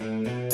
I'm caught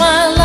my life,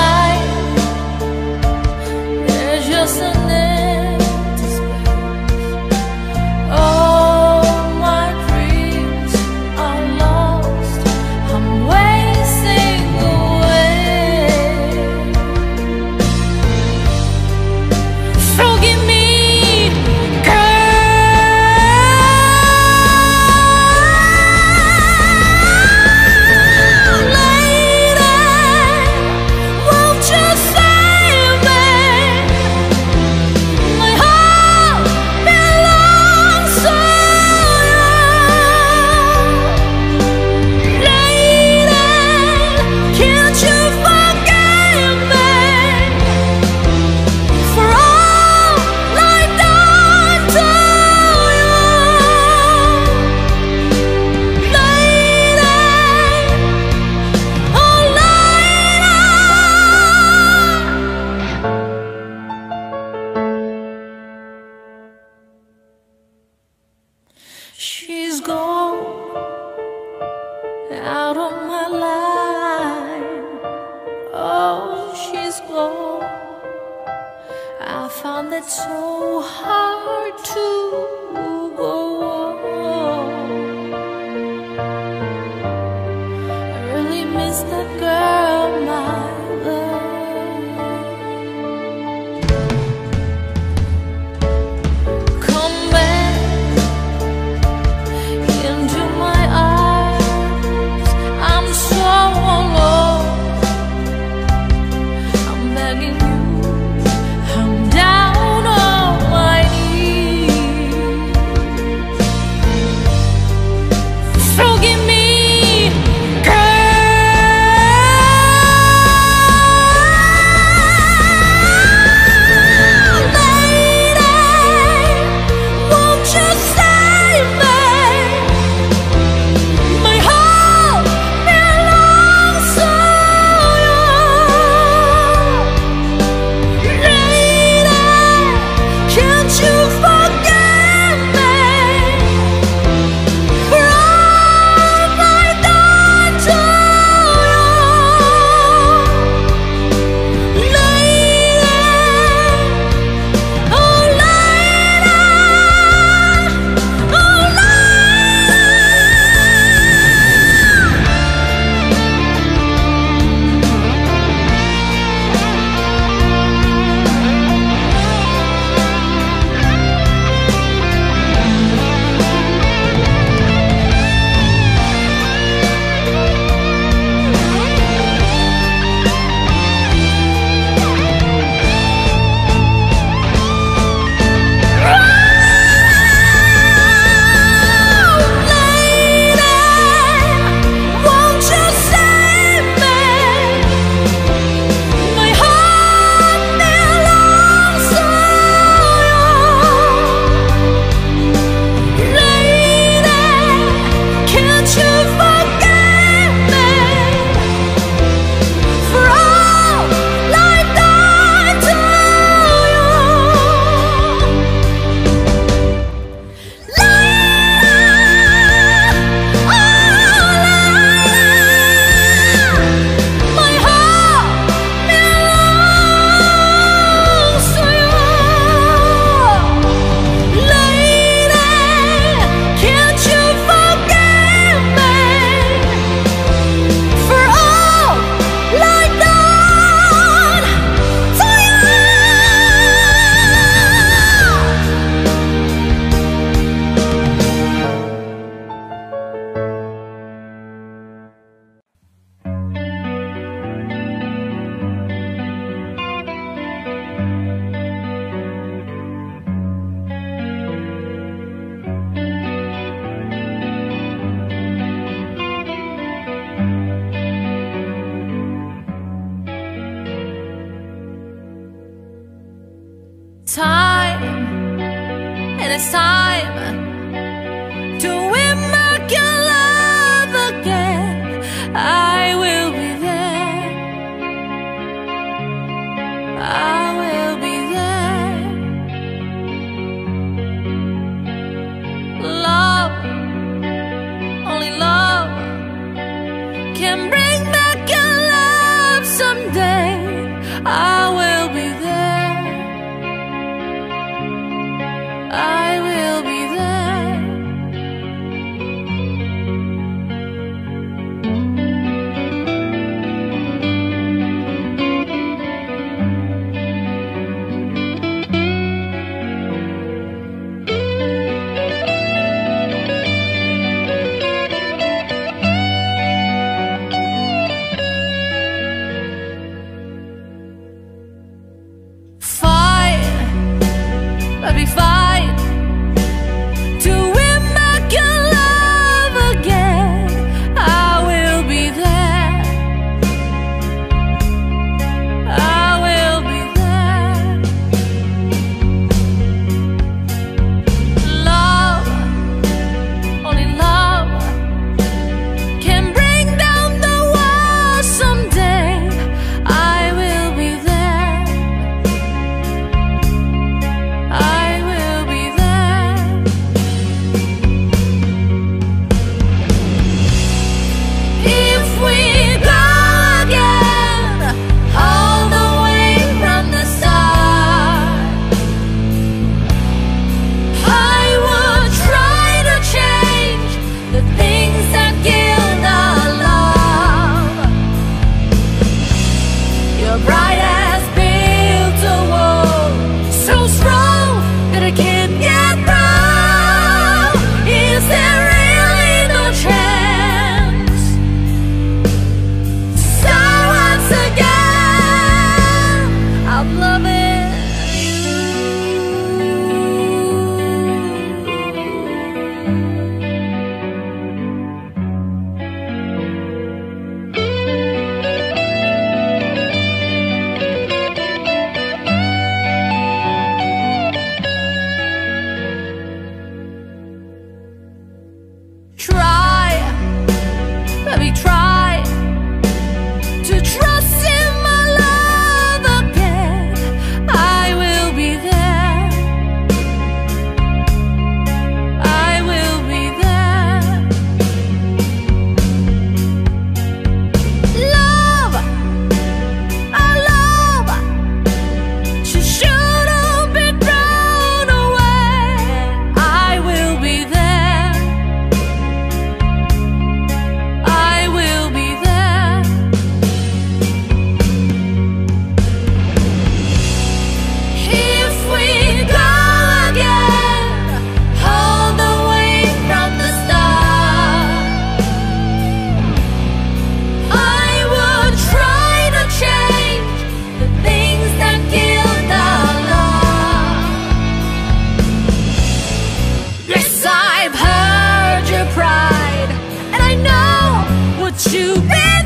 you.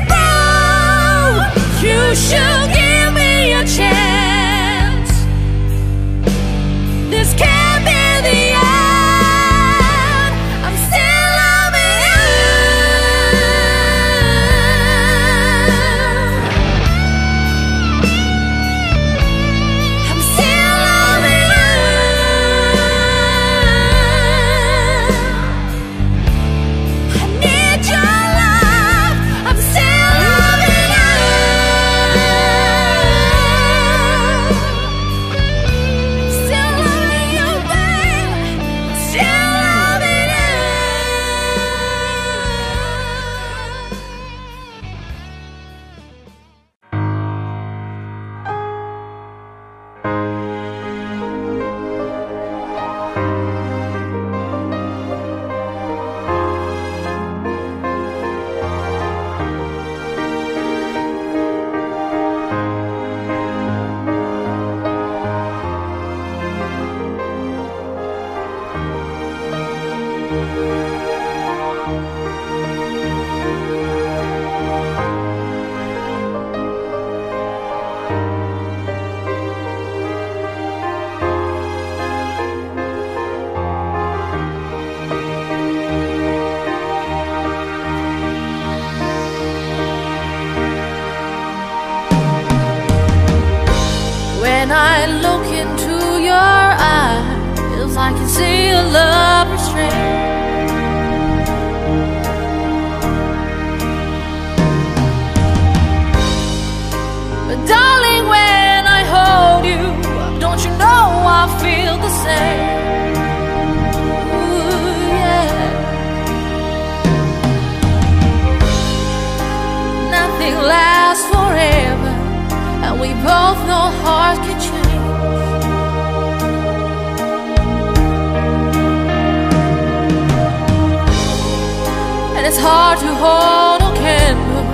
It's hard to hold a candle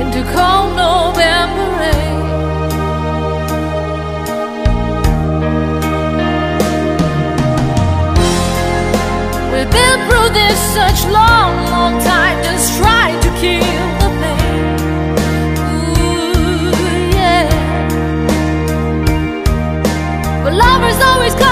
into cold November rain. We've been through this such long, long time, just trying to kill the pain. Ooh, yeah. But lovers always come.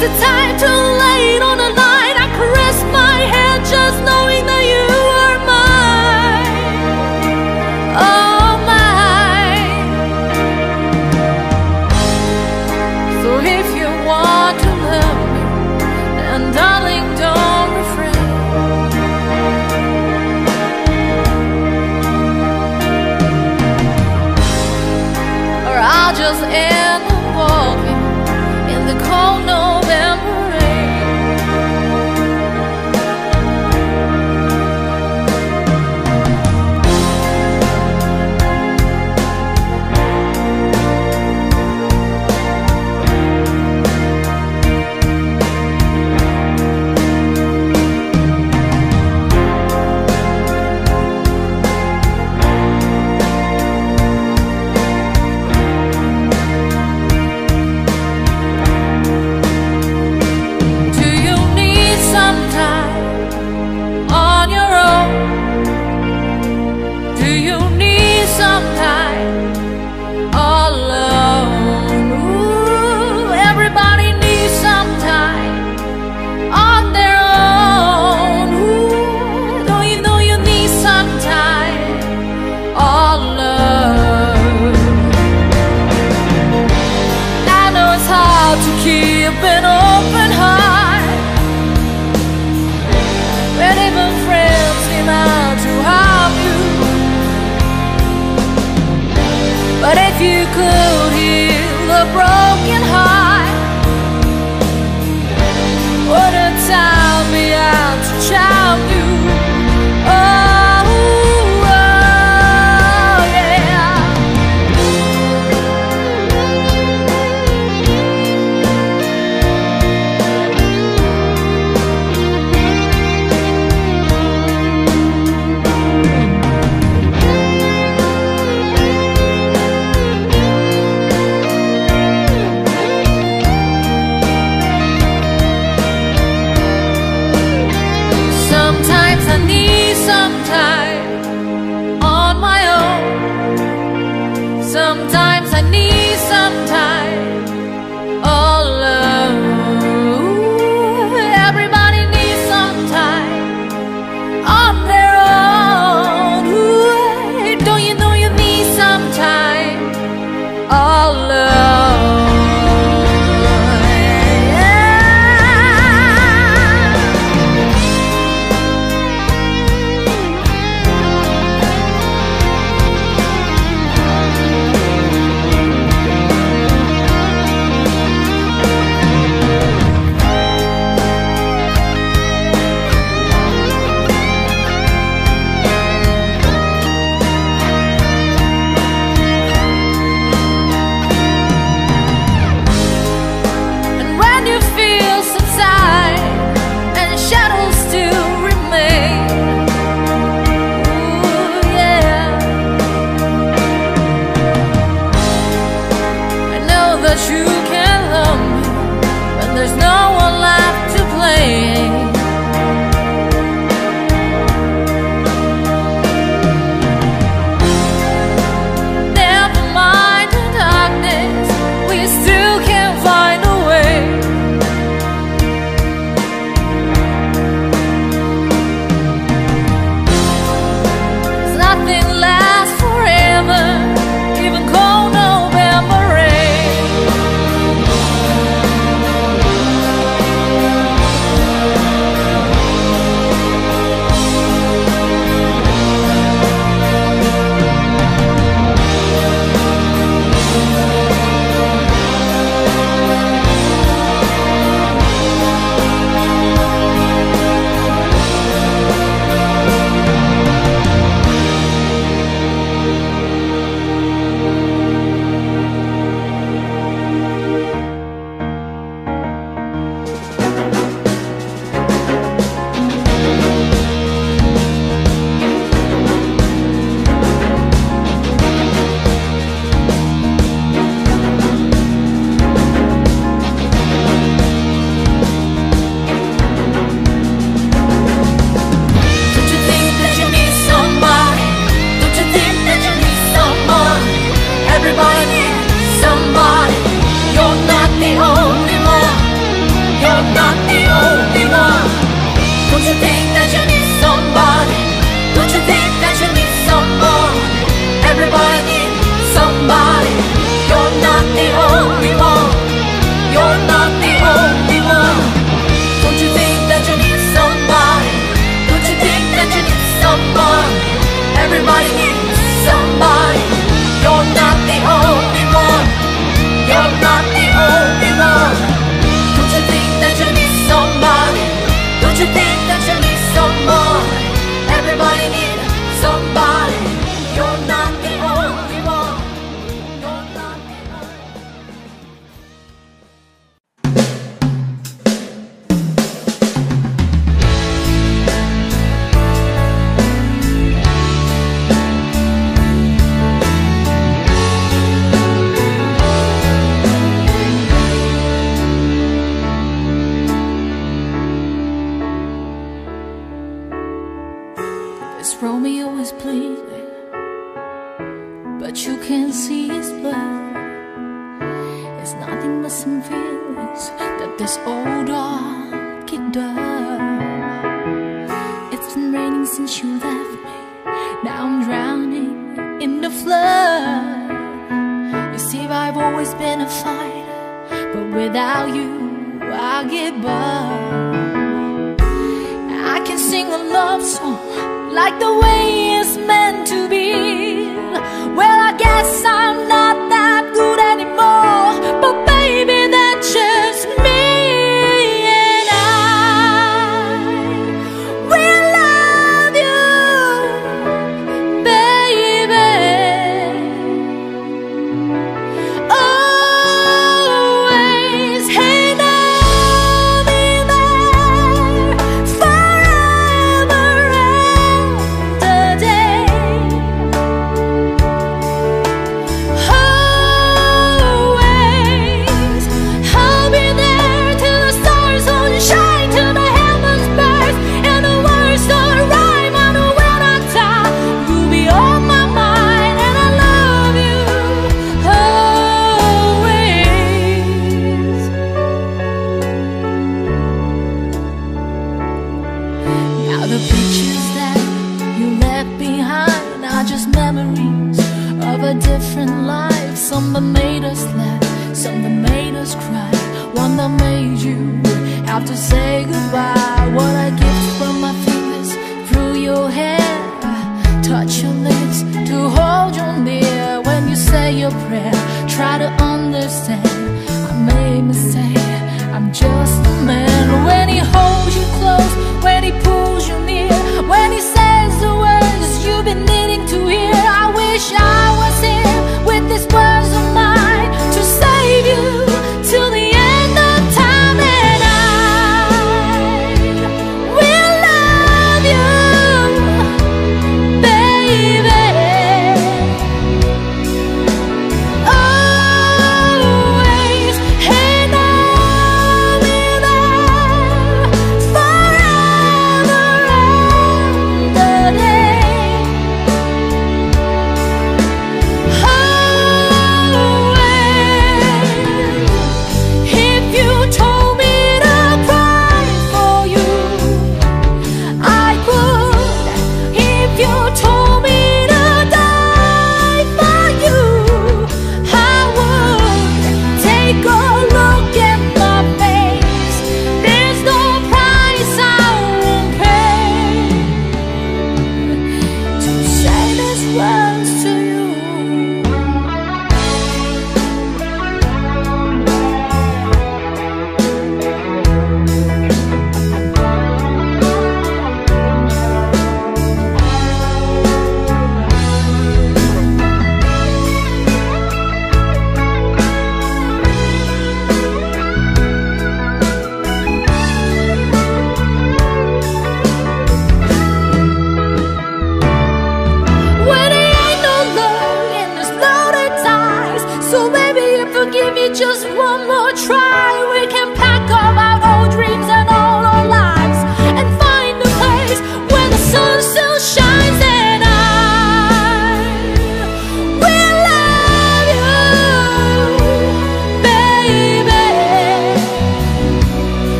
the time too late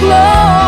glory.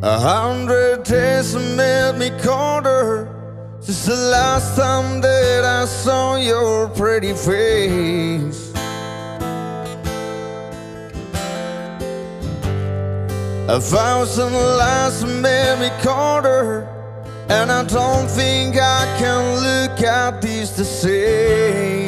A hundred days made me colder. Since the last time that I saw your pretty face. A thousand lies made me colder. And I don't think I can look at these the same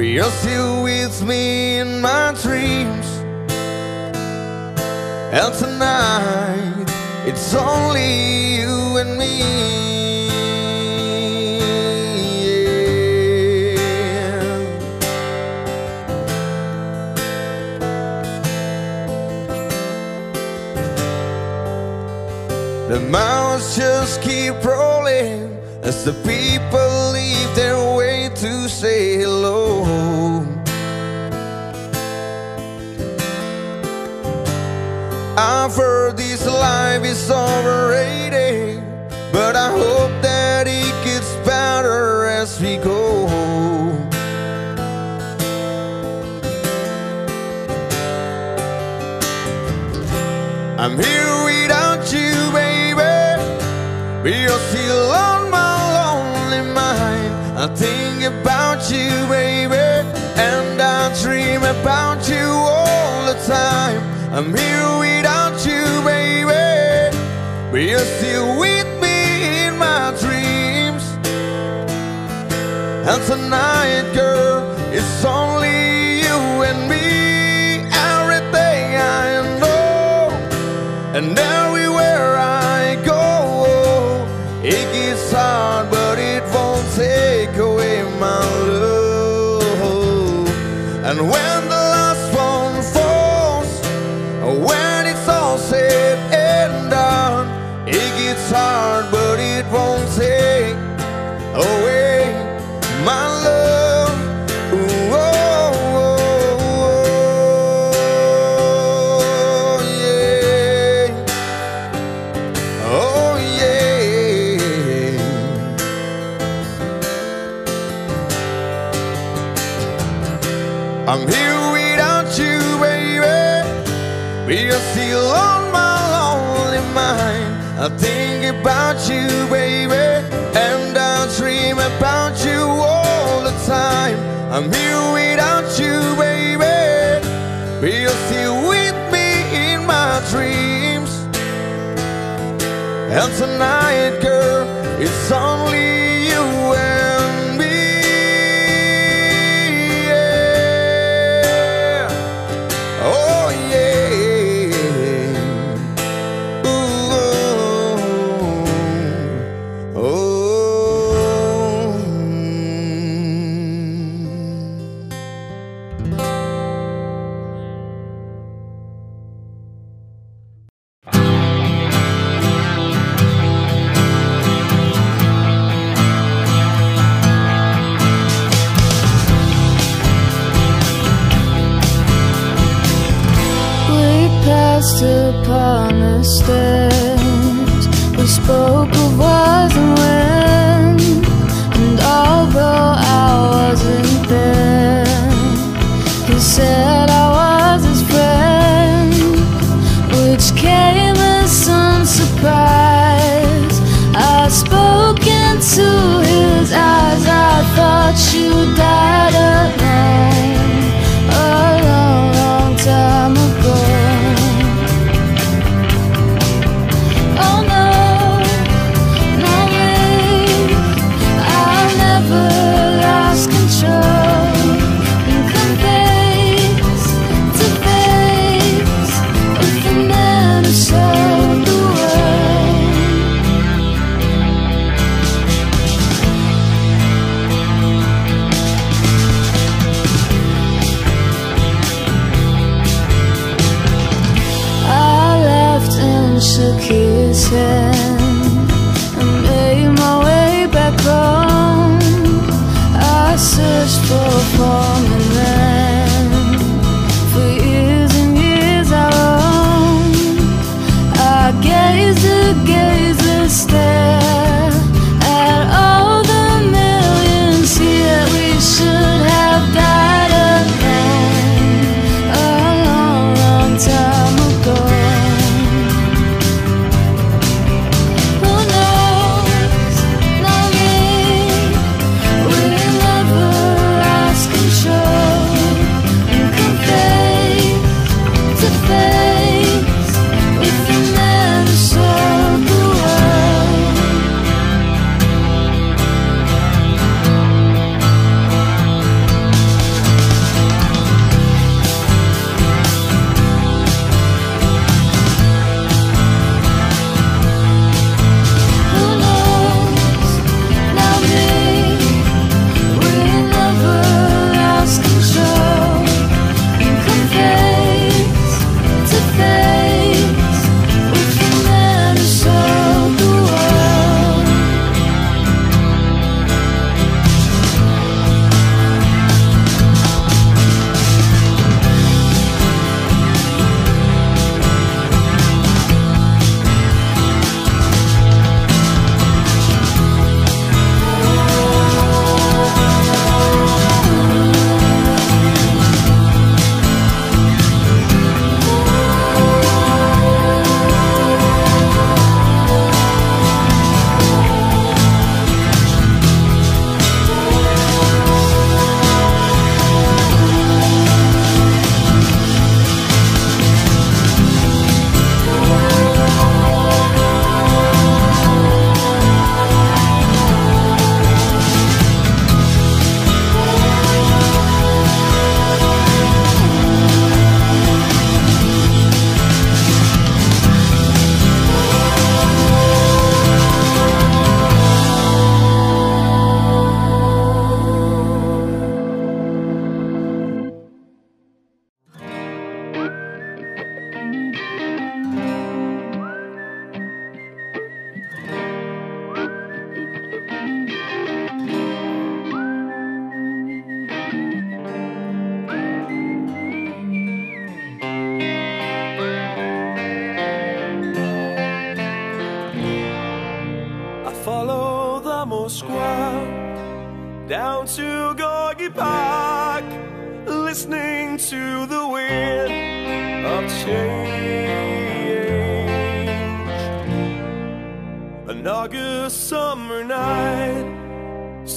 But you're still with me in my dreams. And tonight It's only you and me. The mountains just keep rolling as the people I've this life is overrated But I hope that it gets better as we go. I'm here without you, baby. But you're still on my lonely mind. I think about you, baby And I dream about you all the time. I'm here without you're still with me in my dreams. And tonight, girl, it's all. about you, baby And I dream about you all the time. I'm here without you, baby. But you're still with me in my dreams. And tonight, girl, it's on upon the stairs. We spoke of what.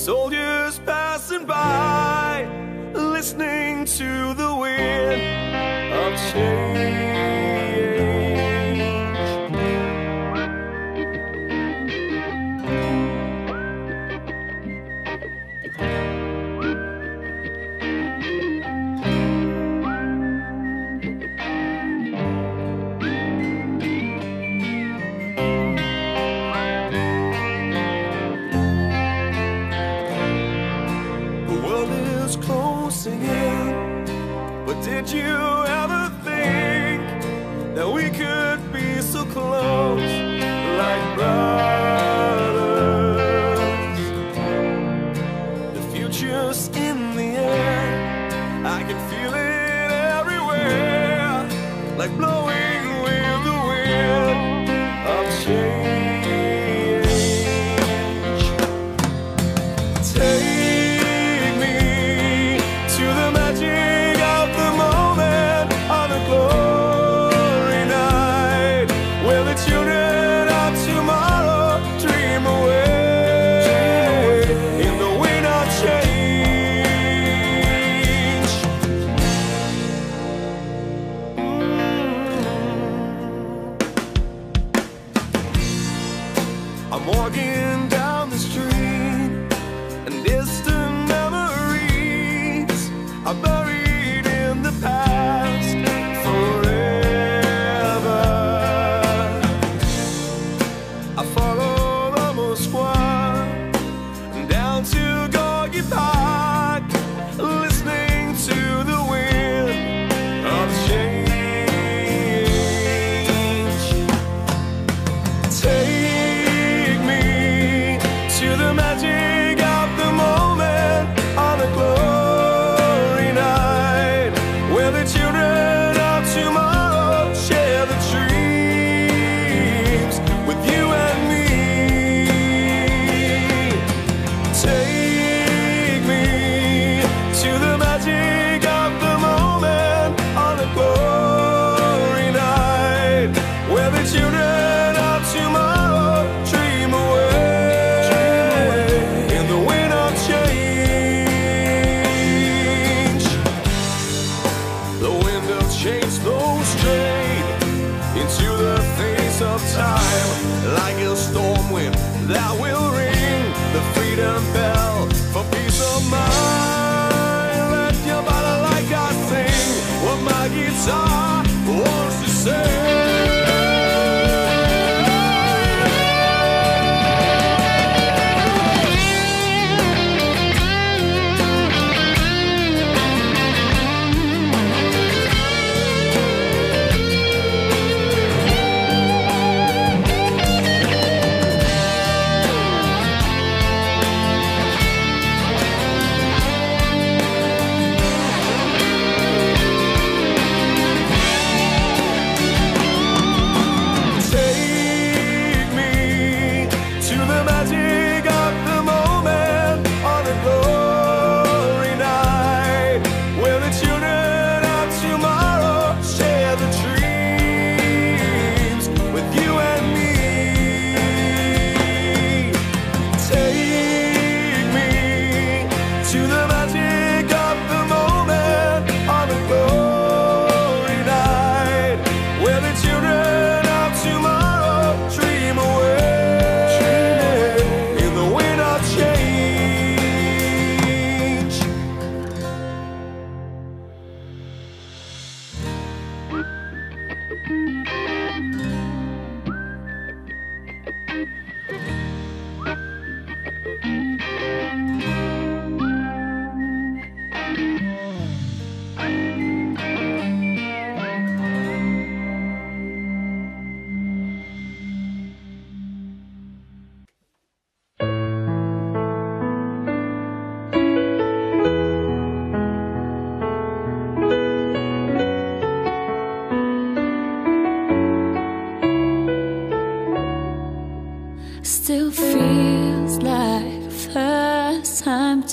Soldiers passing by, listening to the wind of change.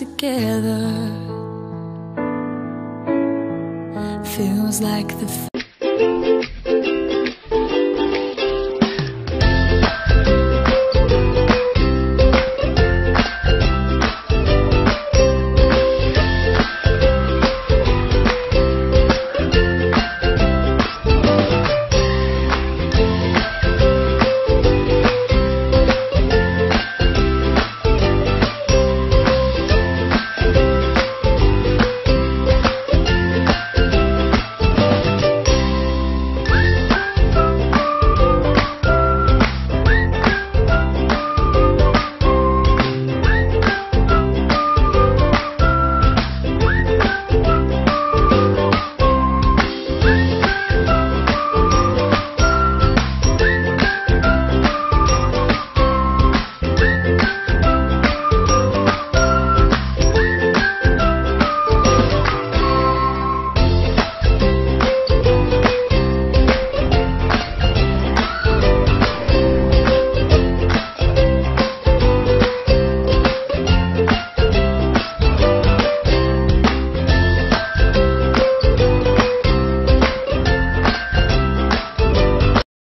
Together. Feels like the